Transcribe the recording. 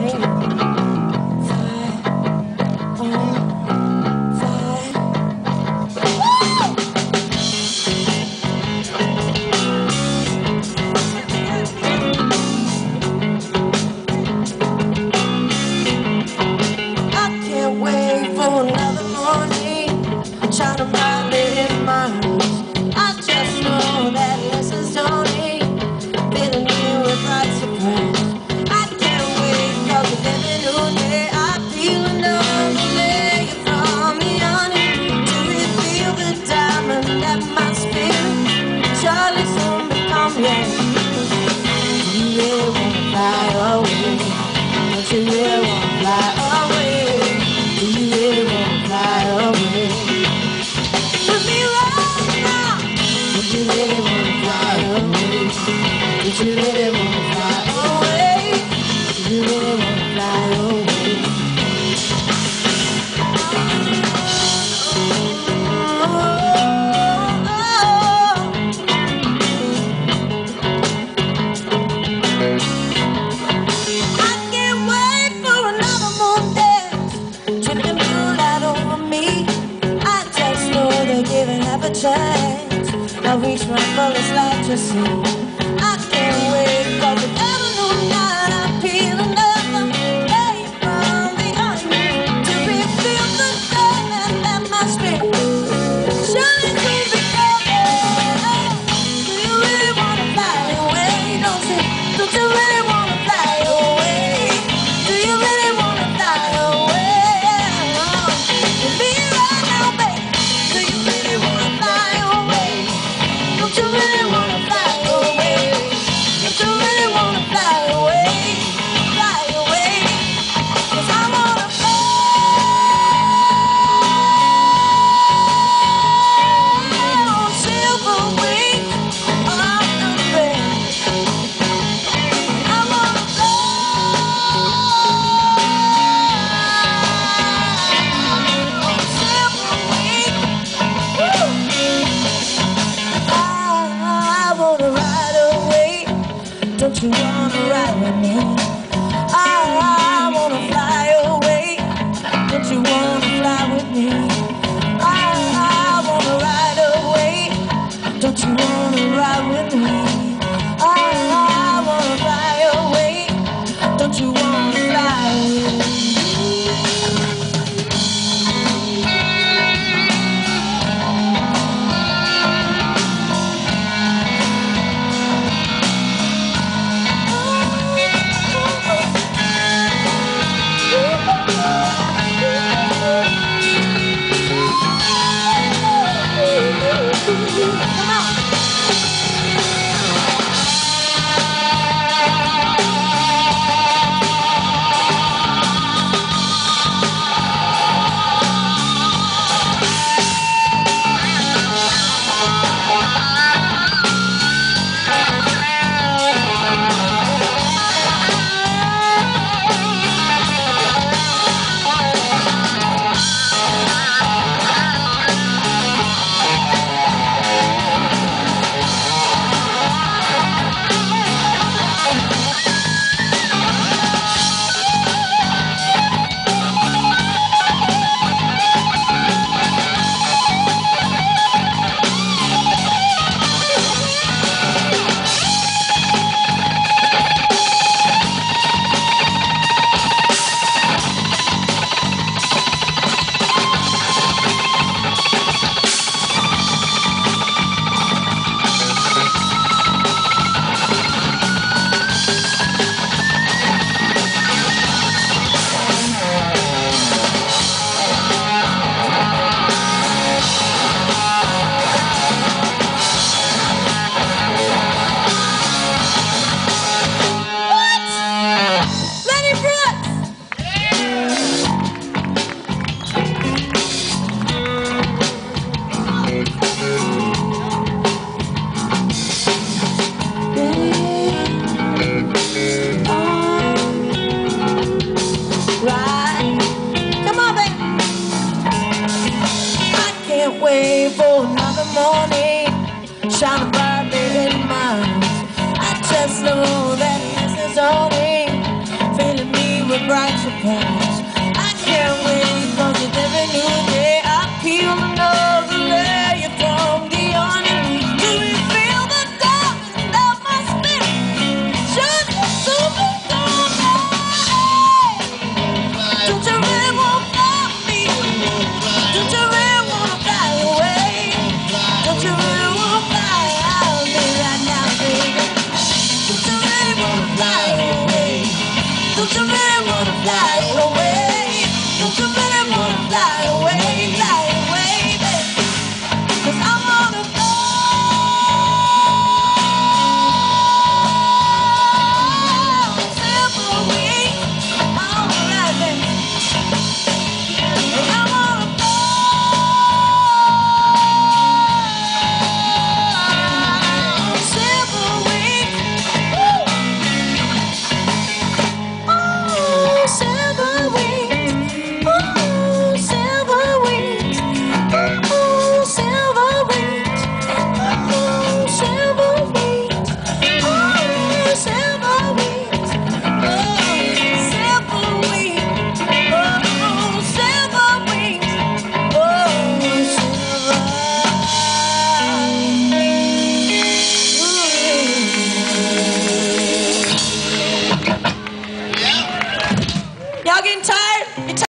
Amém. that must surely soon you really wanna fly away? Don't you really wanna fly? to see. I Don't you wanna ride with me? Oh, I wanna fly away. Don't you wanna fly with me?